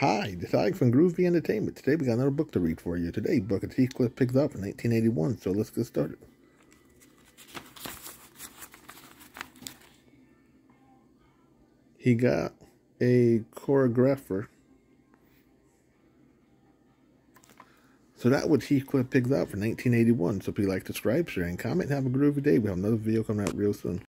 Hi, this is Alex from Groovy Entertainment. Today we got another book to read for you. Today, book of Heathcliff Pigs Out in 1981, so let's get started. He got a choreographer. So that was Heathcliff Pigs Out for 1981. So if you like, subscribe, share, and comment. Have a groovy day. We have another video coming out real soon.